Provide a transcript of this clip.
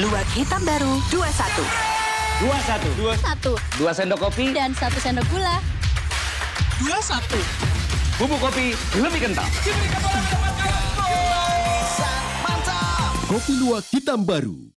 Luwak hitam baru 21. Dua satu. Dua, Satu. dua sendok kopi, Dan satu sendok gula. Dua satu. bubuk kopi lebih kental. Kopi luwak hitam baru.